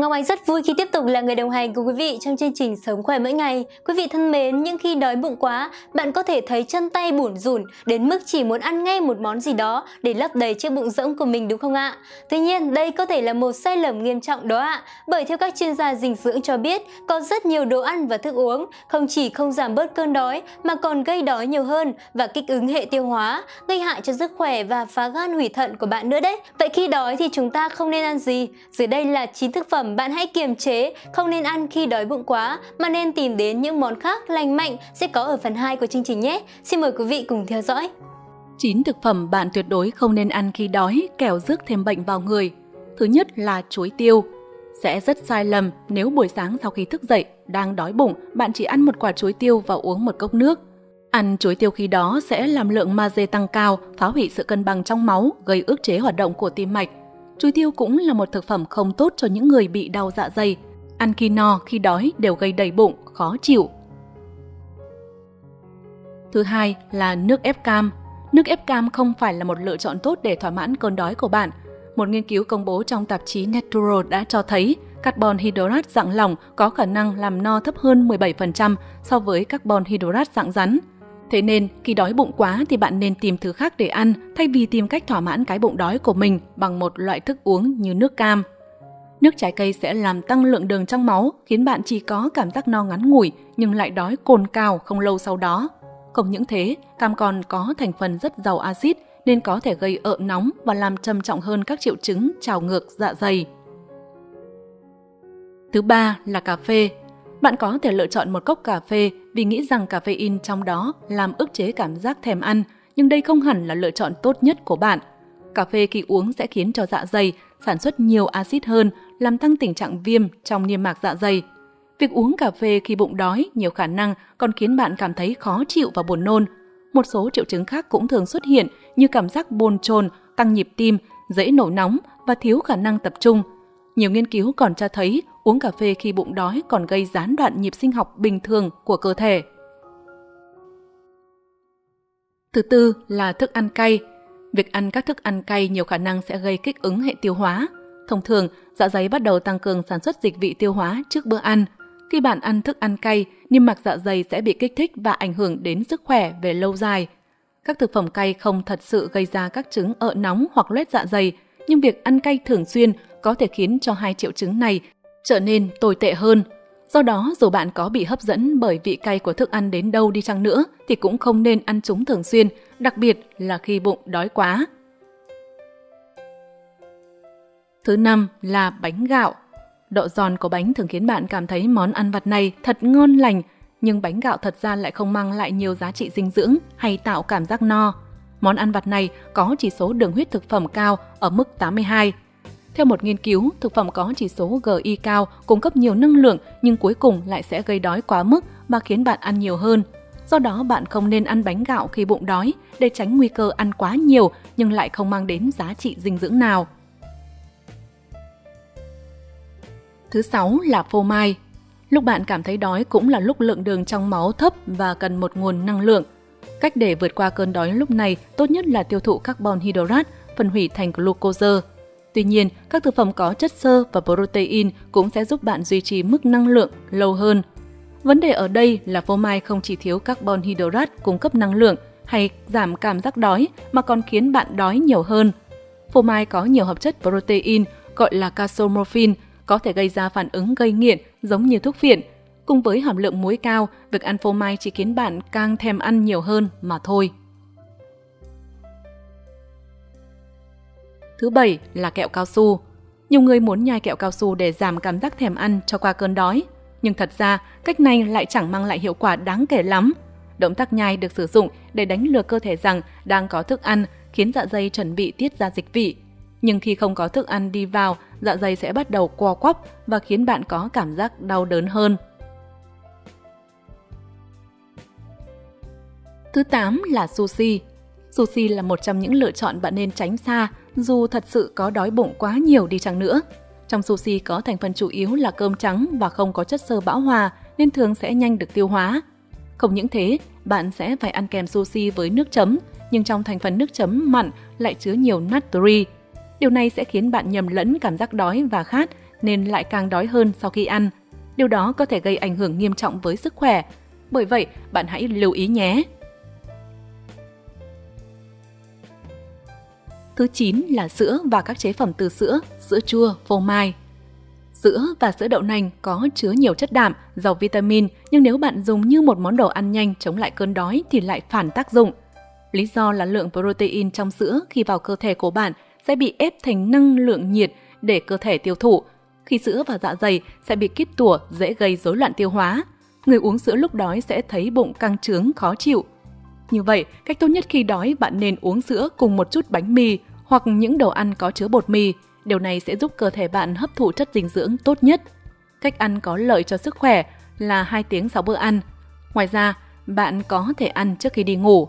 Ngọc Anh rất vui khi tiếp tục là người đồng hành cùng quý vị trong chương trình Sống khỏe mỗi ngày. Quý vị thân mến, nhưng khi đói bụng quá, bạn có thể thấy chân tay bủn rủn đến mức chỉ muốn ăn ngay một món gì đó để lấp đầy chiếc bụng rỗng của mình đúng không ạ? Tuy nhiên, đây có thể là một sai lầm nghiêm trọng đó ạ. Bởi theo các chuyên gia dinh dưỡng cho biết, có rất nhiều đồ ăn và thức uống không chỉ không giảm bớt cơn đói mà còn gây đói nhiều hơn và kích ứng hệ tiêu hóa, gây hại cho sức khỏe và phá gan hủy thận của bạn nữa đấy. Vậy khi đói thì chúng ta không nên ăn gì? Dưới đây là 9 thực phẩm phẩm bạn hãy kiềm chế, không nên ăn khi đói bụng quá mà nên tìm đến những món khác lành mạnh sẽ có ở phần 2 của chương trình nhé. Xin mời quý vị cùng theo dõi. 9 thực phẩm bạn tuyệt đối không nên ăn khi đói, kẻo rước thêm bệnh vào người. Thứ nhất là chuối tiêu. Sẽ rất sai lầm nếu buổi sáng sau khi thức dậy, đang đói bụng, bạn chỉ ăn một quả chuối tiêu và uống một cốc nước. Ăn chuối tiêu khi đó sẽ làm lượng magie tăng cao, phá hủy sự cân bằng trong máu, gây ức chế hoạt động của tim mạch, Chuối tiêu cũng là một thực phẩm không tốt cho những người bị đau dạ dày. Ăn khi no, khi đói đều gây đầy bụng, khó chịu. Thứ hai là nước ép cam. Nước ép cam không phải là một lựa chọn tốt để thỏa mãn cơn đói của bạn. Một nghiên cứu công bố trong tạp chí Natural đã cho thấy carbon hydrate dạng lỏng có khả năng làm no thấp hơn 17% so với carbon hydrate dạng rắn. Thế nên, khi đói bụng quá thì bạn nên tìm thứ khác để ăn thay vì tìm cách thỏa mãn cái bụng đói của mình bằng một loại thức uống như nước cam. Nước trái cây sẽ làm tăng lượng đường trong máu, khiến bạn chỉ có cảm giác no ngắn ngủi nhưng lại đói cồn cào không lâu sau đó. Không những thế, cam còn có thành phần rất giàu axit nên có thể gây ợ nóng và làm trầm trọng hơn các triệu chứng trào ngược dạ dày. Thứ ba là cà phê. Bạn có thể lựa chọn một cốc cà phê vì nghĩ rằng caffeine trong đó làm ức chế cảm giác thèm ăn, nhưng đây không hẳn là lựa chọn tốt nhất của bạn. Cà phê khi uống sẽ khiến cho dạ dày sản xuất nhiều axit hơn, làm tăng tình trạng viêm trong niêm mạc dạ dày. Việc uống cà phê khi bụng đói nhiều khả năng còn khiến bạn cảm thấy khó chịu và buồn nôn. Một số triệu chứng khác cũng thường xuất hiện như cảm giác bồn chồn, tăng nhịp tim, dễ nổi nóng và thiếu khả năng tập trung. Nhiều nghiên cứu còn cho thấy uống cà phê khi bụng đói còn gây gián đoạn nhịp sinh học bình thường của cơ thể. Thứ tư là thức ăn cay. Việc ăn các thức ăn cay nhiều khả năng sẽ gây kích ứng hệ tiêu hóa. Thông thường, dạ dày bắt đầu tăng cường sản xuất dịch vị tiêu hóa trước bữa ăn. Khi bạn ăn thức ăn cay, niêm mạc dạ dày sẽ bị kích thích và ảnh hưởng đến sức khỏe về lâu dài. Các thực phẩm cay không thật sự gây ra các chứng ợ nóng hoặc loét dạ dày, nhưng việc ăn cay thường xuyên có thể khiến cho hai triệu chứng này trở nên tồi tệ hơn. Do đó, dù bạn có bị hấp dẫn bởi vị cay của thức ăn đến đâu đi chăng nữa thì cũng không nên ăn chúng thường xuyên, đặc biệt là khi bụng đói quá. Thứ năm là bánh gạo. Độ giòn của bánh thường khiến bạn cảm thấy món ăn vặt này thật ngon lành, nhưng bánh gạo thật ra lại không mang lại nhiều giá trị dinh dưỡng hay tạo cảm giác no. Món ăn vặt này có chỉ số đường huyết thực phẩm cao ở mức 82, theo một nghiên cứu, thực phẩm có chỉ số GI cao cung cấp nhiều năng lượng nhưng cuối cùng lại sẽ gây đói quá mức và khiến bạn ăn nhiều hơn. Do đó bạn không nên ăn bánh gạo khi bụng đói để tránh nguy cơ ăn quá nhiều nhưng lại không mang đến giá trị dinh dưỡng nào. Thứ sáu là phô mai. Lúc bạn cảm thấy đói cũng là lúc lượng đường trong máu thấp và cần một nguồn năng lượng. Cách để vượt qua cơn đói lúc này tốt nhất là tiêu thụ carbon hydrate phân hủy thành glucose. Tuy nhiên, các thực phẩm có chất xơ và protein cũng sẽ giúp bạn duy trì mức năng lượng lâu hơn. Vấn đề ở đây là phô mai không chỉ thiếu carbon hydrate cung cấp năng lượng hay giảm cảm giác đói mà còn khiến bạn đói nhiều hơn. Phô mai có nhiều hợp chất protein gọi là casomorphin có thể gây ra phản ứng gây nghiện giống như thuốc phiện. Cùng với hàm lượng muối cao, việc ăn phô mai chỉ khiến bạn càng thèm ăn nhiều hơn mà thôi. Thứ bảy là kẹo cao su. Nhiều người muốn nhai kẹo cao su để giảm cảm giác thèm ăn cho qua cơn đói. Nhưng thật ra, cách này lại chẳng mang lại hiệu quả đáng kể lắm. Động tác nhai được sử dụng để đánh lừa cơ thể rằng đang có thức ăn, khiến dạ dày chuẩn bị tiết ra dịch vị. Nhưng khi không có thức ăn đi vào, dạ dày sẽ bắt đầu co quắp và khiến bạn có cảm giác đau đớn hơn. Thứ 8 là sushi. Sushi là một trong những lựa chọn bạn nên tránh xa dù thật sự có đói bụng quá nhiều đi chăng nữa. Trong sushi có thành phần chủ yếu là cơm trắng và không có chất xơ bão hòa nên thường sẽ nhanh được tiêu hóa. Không những thế, bạn sẽ phải ăn kèm sushi với nước chấm, nhưng trong thành phần nước chấm mặn lại chứa nhiều natri. Điều này sẽ khiến bạn nhầm lẫn cảm giác đói và khát, nên lại càng đói hơn sau khi ăn. Điều đó có thể gây ảnh hưởng nghiêm trọng với sức khỏe. Bởi vậy, bạn hãy lưu ý nhé. Thứ 9 là sữa và các chế phẩm từ sữa, sữa chua, phô mai. Sữa và sữa đậu nành có chứa nhiều chất đạm, giàu vitamin, nhưng nếu bạn dùng như một món đồ ăn nhanh chống lại cơn đói thì lại phản tác dụng. Lý do là lượng protein trong sữa khi vào cơ thể của bạn sẽ bị ép thành năng lượng nhiệt để cơ thể tiêu thụ. Khi sữa vào dạ dày sẽ bị kít tủa, dễ gây rối loạn tiêu hóa. Người uống sữa lúc đói sẽ thấy bụng căng trướng, khó chịu. Như vậy, cách tốt nhất khi đói bạn nên uống sữa cùng một chút bánh mì hoặc những đồ ăn có chứa bột mì. Điều này sẽ giúp cơ thể bạn hấp thụ chất dinh dưỡng tốt nhất. Cách ăn có lợi cho sức khỏe là 2 tiếng sau bữa ăn. Ngoài ra, bạn có thể ăn trước khi đi ngủ.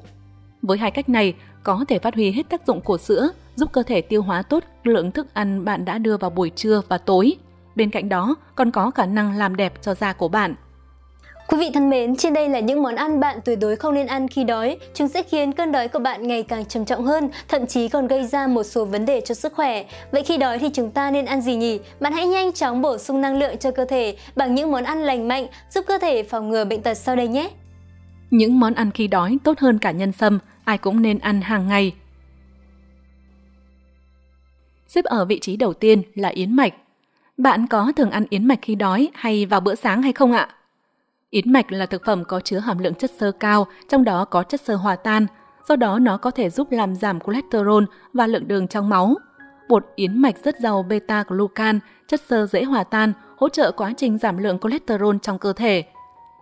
Với hai cách này, có thể phát huy hết tác dụng của sữa, giúp cơ thể tiêu hóa tốt lượng thức ăn bạn đã đưa vào buổi trưa và tối. Bên cạnh đó, còn có khả năng làm đẹp cho da của bạn. Quý vị thân mến, trên đây là những món ăn bạn tuyệt đối không nên ăn khi đói. Chúng sẽ khiến cơn đói của bạn ngày càng trầm trọng hơn, thậm chí còn gây ra một số vấn đề cho sức khỏe. Vậy khi đói thì chúng ta nên ăn gì nhỉ? Bạn hãy nhanh chóng bổ sung năng lượng cho cơ thể bằng những món ăn lành mạnh, giúp cơ thể phòng ngừa bệnh tật sau đây nhé. Những món ăn khi đói tốt hơn cả nhân sâm, ai cũng nên ăn hàng ngày. Xếp ở vị trí đầu tiên là yến mạch. Bạn có thường ăn yến mạch khi đói hay vào bữa sáng hay không ạ? Yến mạch là thực phẩm có chứa hàm lượng chất xơ cao, trong đó có chất xơ hòa tan, do đó nó có thể giúp làm giảm cholesterol và lượng đường trong máu. Bột yến mạch rất giàu beta-glucan, chất xơ dễ hòa tan, hỗ trợ quá trình giảm lượng cholesterol trong cơ thể.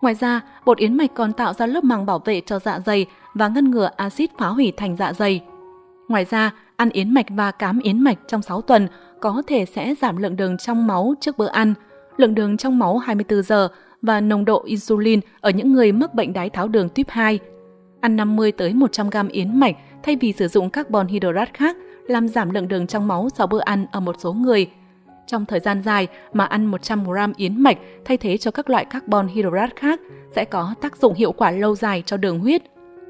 Ngoài ra, bột yến mạch còn tạo ra lớp màng bảo vệ cho dạ dày và ngăn ngừa axit phá hủy thành dạ dày. Ngoài ra, ăn yến mạch và cám yến mạch trong 6 tuần có thể sẽ giảm lượng đường trong máu trước bữa ăn, lượng đường trong máu 24 giờ và nồng độ insulin ở những người mắc bệnh đái tháo đường tuyếp 2. Ăn 50 tới 100 g yến mạch thay vì sử dụng carbon hydrate khác làm giảm lượng đường trong máu sau bữa ăn ở một số người. Trong thời gian dài mà ăn 100 g yến mạch thay thế cho các loại carbon hydrate khác sẽ có tác dụng hiệu quả lâu dài cho đường huyết.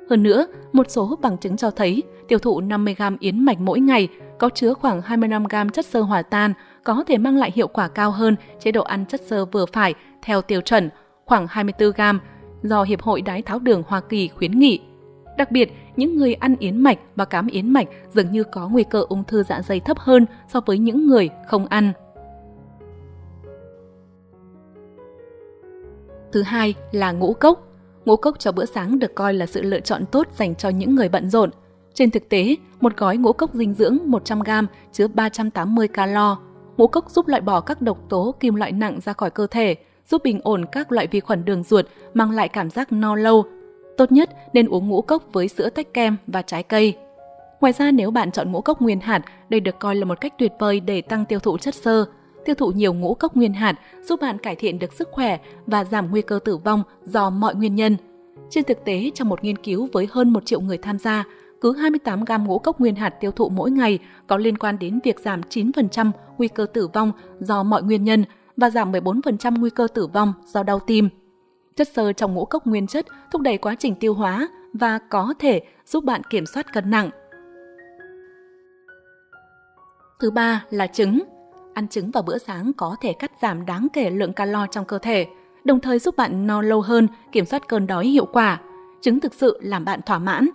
Hơn nữa, một số bằng chứng cho thấy tiêu thụ 50 g yến mạch mỗi ngày có chứa khoảng 25 g chất xơ hòa tan có thể mang lại hiệu quả cao hơn chế độ ăn chất xơ vừa phải theo tiêu chuẩn khoảng 24 gram do Hiệp hội Đái tháo đường Hoa Kỳ khuyến nghị. Đặc biệt, những người ăn yến mạch và cám yến mạch dường như có nguy cơ ung thư dạ dày thấp hơn so với những người không ăn. Thứ hai là ngũ cốc. Ngũ cốc cho bữa sáng được coi là sự lựa chọn tốt dành cho những người bận rộn. Trên thực tế, một gói ngũ cốc dinh dưỡng 100g chứa 380 calo. Ngũ cốc giúp loại bỏ các độc tố kim loại nặng ra khỏi cơ thể, giúp bình ổn các loại vi khuẩn đường ruột, mang lại cảm giác no lâu. Tốt nhất nên uống ngũ cốc với sữa tách kem và trái cây. Ngoài ra nếu bạn chọn ngũ cốc nguyên hạt, đây được coi là một cách tuyệt vời để tăng tiêu thụ chất xơ. Tiêu thụ nhiều ngũ cốc nguyên hạt giúp bạn cải thiện được sức khỏe và giảm nguy cơ tử vong do mọi nguyên nhân. Trên thực tế, trong một nghiên cứu với hơn 1 triệu người tham gia, cứ 28 gram ngũ cốc nguyên hạt tiêu thụ mỗi ngày có liên quan đến việc giảm 9% nguy cơ tử vong do mọi nguyên nhân và giảm 14% nguy cơ tử vong do đau tim. Chất xơ trong ngũ cốc nguyên chất thúc đẩy quá trình tiêu hóa và có thể giúp bạn kiểm soát cân nặng. Thứ ba là trứng. Ăn trứng vào bữa sáng có thể cắt giảm đáng kể lượng calo trong cơ thể, đồng thời giúp bạn no lâu hơn, kiểm soát cơn đói hiệu quả. Trứng thực sự làm bạn thỏa mãn.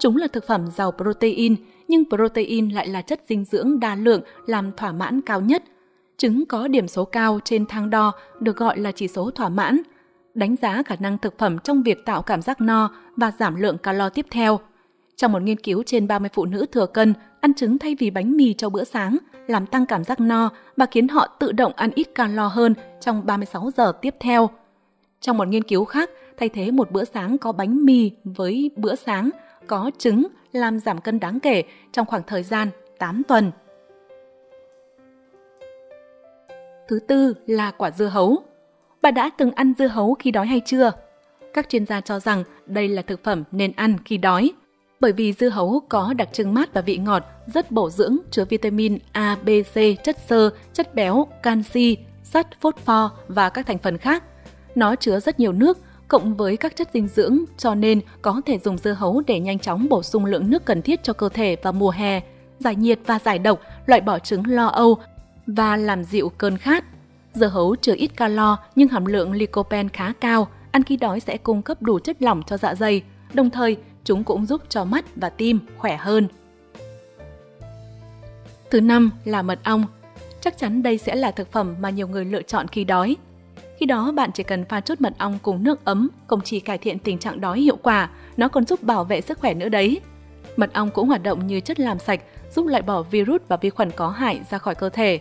Chúng là thực phẩm giàu protein, nhưng protein lại là chất dinh dưỡng đa lượng làm thỏa mãn cao nhất – Trứng có điểm số cao trên thang đo được gọi là chỉ số thỏa mãn, đánh giá khả năng thực phẩm trong việc tạo cảm giác no và giảm lượng calo tiếp theo. Trong một nghiên cứu trên 30 phụ nữ thừa cân ăn trứng thay vì bánh mì cho bữa sáng, làm tăng cảm giác no và khiến họ tự động ăn ít calo hơn trong 36 giờ tiếp theo. Trong một nghiên cứu khác, thay thế một bữa sáng có bánh mì với bữa sáng có trứng làm giảm cân đáng kể trong khoảng thời gian 8 tuần. Thứ tư là quả dưa hấu. Bạn đã từng ăn dưa hấu khi đói hay chưa? Các chuyên gia cho rằng đây là thực phẩm nên ăn khi đói. Bởi vì dưa hấu có đặc trưng mát và vị ngọt, rất bổ dưỡng, chứa vitamin A, B, C, chất xơ, chất béo, canxi, sắt, phốt pho và các thành phần khác. Nó chứa rất nhiều nước, cộng với các chất dinh dưỡng cho nên có thể dùng dưa hấu để nhanh chóng bổ sung lượng nước cần thiết cho cơ thể vào mùa hè, giải nhiệt và giải độc, loại bỏ chứng lo âu và làm dịu cơn khát. Dưa hấu chứa ít calo nhưng hàm lượng lycopene khá cao, ăn khi đói sẽ cung cấp đủ chất lỏng cho dạ dày, đồng thời chúng cũng giúp cho mắt và tim khỏe hơn. Thứ năm là mật ong. Chắc chắn đây sẽ là thực phẩm mà nhiều người lựa chọn khi đói. Khi đó bạn chỉ cần pha chút mật ong cùng nước ấm, không chỉ cải thiện tình trạng đói hiệu quả, nó còn giúp bảo vệ sức khỏe nữa đấy. Mật ong cũng hoạt động như chất làm sạch, giúp loại bỏ virus và vi khuẩn có hại ra khỏi cơ thể.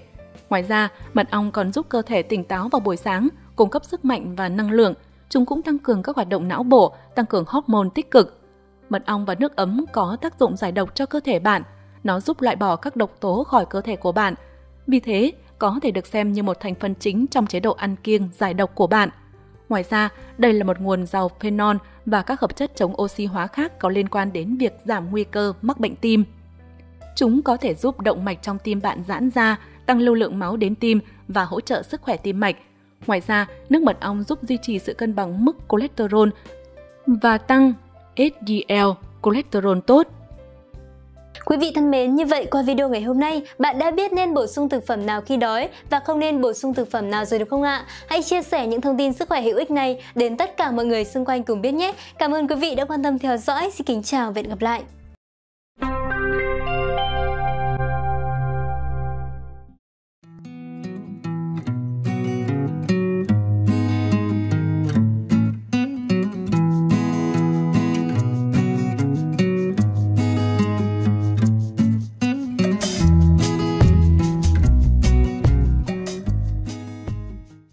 Ngoài ra, mật ong còn giúp cơ thể tỉnh táo vào buổi sáng, cung cấp sức mạnh và năng lượng. Chúng cũng tăng cường các hoạt động não bộ, tăng cường hormone tích cực. Mật ong và nước ấm có tác dụng giải độc cho cơ thể bạn. Nó giúp loại bỏ các độc tố khỏi cơ thể của bạn. Vì thế, có thể được xem như một thành phần chính trong chế độ ăn kiêng giải độc của bạn. Ngoài ra, đây là một nguồn giàu phenol và các hợp chất chống oxy hóa khác có liên quan đến việc giảm nguy cơ mắc bệnh tim. Chúng có thể giúp động mạch trong tim bạn giãn ra, tăng lưu lượng máu đến tim và hỗ trợ sức khỏe tim mạch. Ngoài ra, nước mật ong giúp duy trì sự cân bằng mức cholesterol và tăng HDL, cholesterol tốt. Quý vị thân mến, như vậy qua video ngày hôm nay, bạn đã biết nên bổ sung thực phẩm nào khi đói và không nên bổ sung thực phẩm nào rồi được không ạ? Hãy chia sẻ những thông tin sức khỏe hữu ích này đến tất cả mọi người xung quanh cùng biết nhé. Cảm ơn quý vị đã quan tâm theo dõi. Xin kính chào và hẹn gặp lại.